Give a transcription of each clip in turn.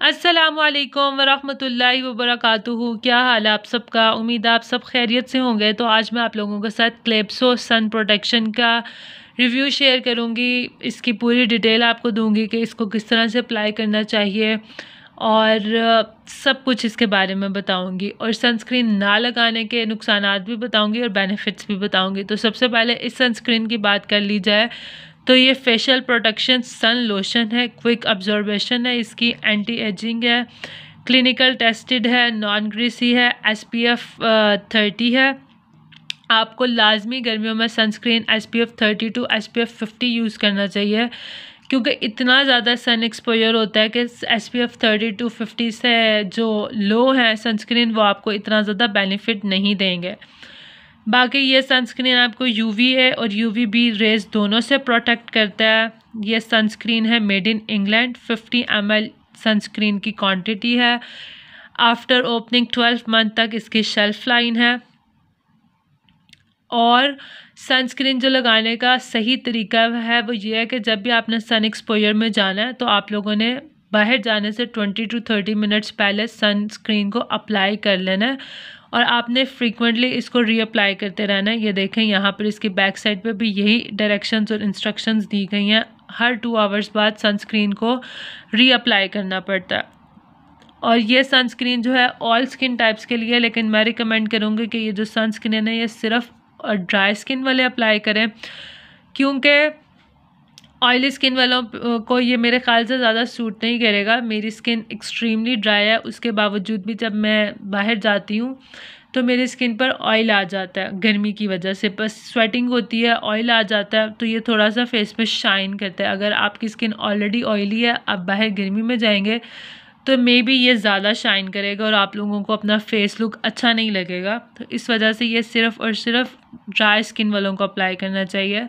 असलकम वरहमतुल्लाहि वबरकातुहू क्या हाल आप सबका? उम्मीद आप सब खैरियत से होंगे। तो आज मैं आप लोगों के साथ क्लेप्सो सन प्रोटेक्शन का रिव्यू शेयर करूँगी। इसकी पूरी डिटेल आपको दूँगी कि इसको किस तरह से अप्लाई करना चाहिए और सब कुछ इसके बारे में बताऊँगी। और सनस्क्रीन ना लगाने के नुकसान भी बताऊँगी और बेनिफिट्स भी बताऊँगी। तो सबसे पहले इस सनस्क्रीन की बात कर ली जाए। तो ये फेशियल प्रोटेक्शन सन लोशन है क्विक ऑब्जॉर्बेशन है, इसकी एंटी एजिंग है क्लिनिकल टेस्टेड है नॉन ग्रीसी है एस पी एफ़ थर्टी है। आपको लाजमी गर्मियों में sunscreen S P F thirty to S P F fifty use करना चाहिए, क्योंकि इतना ज़्यादा सन एक्सपोजर होता है कि S P F thirty to fifty से जो लो है सनस्क्रीन वो आपको इतना ज़्यादा बेनिफिट नहीं देंगे। बाकी ये सनस्क्रीन आपको यूवी है और यूवी बी रेज दोनों से प्रोटेक्ट करता है। ये सनस्क्रीन है made in England 50 M sunscreen की क्वांटिटी है। आफ्टर ओपनिंग 12 मंथ तक इसकी शेल्फ लाइन है। और सनस्क्रीन जो लगाने का सही तरीका है वो ये है कि जब भी आपने सन एक्सपोजर में जाना है तो आप लोगों ने बाहर जाने से ट्वेंटी टू थर्टी मिनट्स पहले सनस्क्रीन को अप्लाई कर लेना है और आपने फ्रीक्वेंटली इसको रीअप्लाई करते रहना। है ये देखें, यहाँ पर इसकी बैक साइड पे भी यही डायरेक्शंस और इंस्ट्रक्शंस दी गई हैं। हर टू आवर्स बाद सनस्क्रीन को रीअप्लाई करना पड़ता है। और ये सनस्क्रीन जो है ऑल स्किन टाइप्स के लिए लेकिन मैं रिकमेंड करूँगी कि ये जो सनस्क्रीन है ये सिर्फ़ ड्राई स्किन वाले अप्लाई करें। क्योंकि ऑयली स्किन वालों को ये मेरे ख्याल से ज़्यादा सूट नहीं करेगा। मेरी स्किन एक्सट्रीमली ड्राई है। उसके बावजूद भी जब मैं बाहर जाती हूँ तो मेरी स्किन पर ऑयल आ जाता है गर्मी की वजह से। बस स्वेटिंग होती है ऑयल आ जाता है तो ये थोड़ा सा फेस पे शाइन करता है। अगर आपकी स्किन ऑलरेडी ऑयली है, आप बाहर गर्मी में जाएँगे तो मे बी ये ज़्यादा शाइन करेगा और आप लोगों को अपना फेस लुक अच्छा नहीं लगेगा। तो इस वजह से ये सिर्फ़ और सिर्फ़ ड्राई स्किन वालों को अप्लाई करना चाहिए।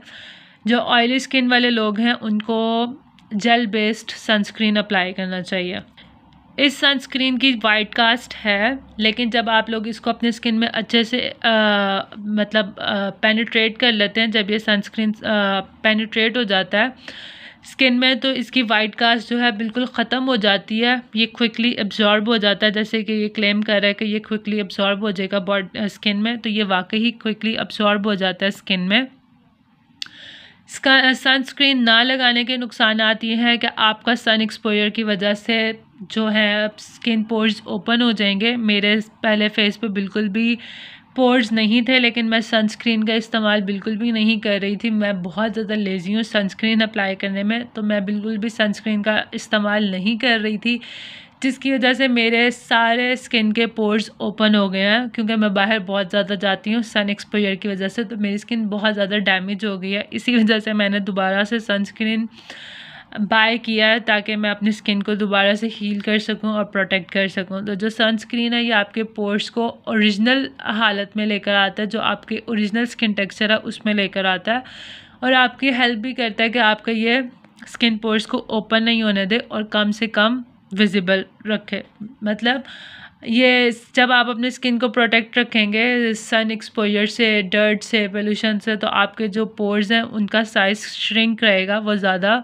जो ऑयली स्किन वाले लोग हैं उनको जेल बेस्ड सनस्क्रीन अप्लाई करना चाहिए। इस सनस्क्रीन की वाइट कास्ट है लेकिन जब आप लोग इसको अपने स्किन में अच्छे से आ, मतलब पेनिट्रेट कर लेते हैं जब ये सनस्क्रीन पेनिट्रेट हो जाता है स्किन में तो इसकी वाइट कास्ट जो है बिल्कुल ख़त्म हो जाती है। ये क्विकली एब्जॉर्ब हो जाता है जैसे कि ये क्लेम कर रहा है कि ये क्विकली एब्जॉर्ब हो जाएगा बॉडी स्किन में तो ये वाकई ही क्विकली एब्जॉर्ब हो जाता है स्किन में। सनस्क्रीन ना लगाने के नुकसान ये हैं कि आपका सन एक्सपोजर की वजह से जो है स्किन पोर्स ओपन हो जाएँगे। मेरे पहले फेस पे बिल्कुल भी पोर्स नहीं थे, लेकिन मैं सनस्क्रीन का इस्तेमाल बिल्कुल भी नहीं कर रही थी। मैं बहुत ज़्यादा लेज़ी हूँ सनस्क्रीन अप्लाई करने में तो मैं बिल्कुल भी सनस्क्रीन का इस्तेमाल नहीं कर रही थी। जिसकी वजह से मेरे सारे स्किन के पोर्स ओपन हो गए हैं, क्योंकि मैं बाहर बहुत ज़्यादा जाती हूँ सन एक्सपोजर की वजह से तो मेरी स्किन बहुत ज़्यादा डैमेज हो गई है। इसी वजह से मैंने दोबारा से सनस्क्रीन बाय किया है, ताकि मैं अपनी स्किन को दोबारा से हील कर सकूँ और प्रोटेक्ट कर सकूँ। तो जो सनस्क्रीन है, ये आपके पोर्स को ओरिजिनल हालत में लेकर आता है, जो आपके ओरिजिनल स्किन टेक्सचर है, उसमें लेकर आता है। और आपकी हेल्प भी करता है कि आपका ये स्किन पोर्स को ओपन नहीं होने दे, और कम से कम विजिबल रखे। मतलब ये जब आप अपने स्किन को प्रोटेक्ट रखेंगे सन एक्सपोजर से डर्ट से पोल्यूशन से तो आपके जो पोर्स हैं, उनका साइज़ श्रिंक रहेगा, वो ज़्यादा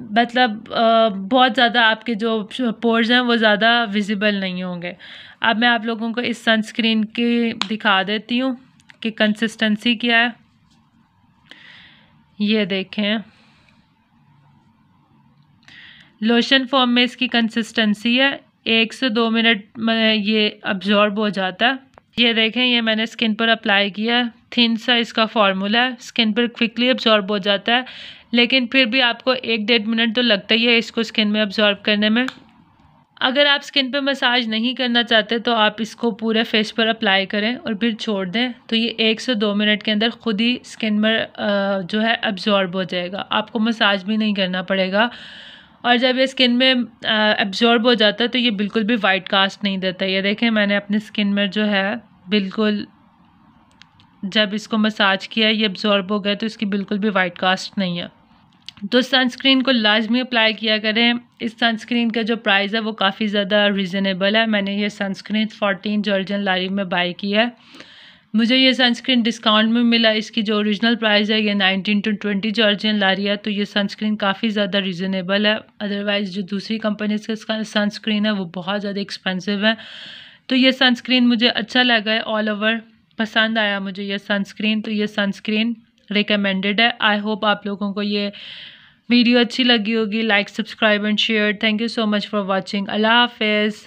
मतलब बहुत ज़्यादा आपके जो पोर्स हैं, वो ज़्यादा विजिबल नहीं होंगे। अब मैं आप लोगों को इस सनस्क्रीन की दिखा देती हूँ कि कंसिस्टेंसी क्या है। ये देखें। लोशन फॉर्म में इसकी कंसिस्टेंसी है। एक से दो मिनट में ये अब्जॉर्ब हो जाता। है ये देखें, ये मैंने स्किन पर अप्लाई किया। थिन सा इसका फार्मूला है। स्किन पर क्विकली अब्जॉर्ब हो जाता है। लेकिन फिर भी आपको एक डेढ़ मिनट तो लगता ही है इसको स्किन में अब्जॉर्ब करने में। अगर आप स्किन पर मसाज नहीं करना चाहते तो आप इसको पूरे फेस पर अप्लाई करें और फिर छोड़ दें। तो ये एक से दो मिनट के अंदर खुद ही स्किन में जो है अब्जॉर्ब हो जाएगा। आपको मसाज भी नहीं करना पड़ेगा। और जब ये स्किन में एब्जॉर्ब हो जाता है तो ये बिल्कुल भी वाइट कास्ट नहीं देता ये देखें, मैंने अपनी स्किन में जो है, बिल्कुल जब इसको मसाज किया, ये एब्जॉर्ब हो गया तो इसकी बिल्कुल भी वाइट कास्ट नहीं है। तो सनस्क्रीन को लाजमी अप्लाई किया करें। इस सनस्क्रीन का जो प्राइस है, वो काफ़ी ज़्यादा रिजनेबल है। मैंने ये सनस्क्रीन फोर्टीन जॉर्जन लारी में बाई की है। मुझे ये सनस्क्रीन डिस्काउंट में मिला, इसकी जो ओरिजिनल प्राइस है, ये नाइनटीन टू ट्वेंटी जॉर्जियन ला रही है तो ये सनस्क्रीन काफ़ी ज़्यादा रीज़नेबल है। अदरवाइज़ जो दूसरी कंपनी का सनस्क्रीन है, वो बहुत ज़्यादा एक्सपेंसिव है। तो ये सनस्क्रीन मुझे अच्छा लगा है ऑल ओवर पसंद आया मुझे ये सनस्क्रीन तो ये सनस्क्रीन रिकमेंडेड है। आई होप आप लोगों को ये वीडियो अच्छी लगी होगी। Like subscribe and share thank you so much for watching अल्लाह हाफिज़।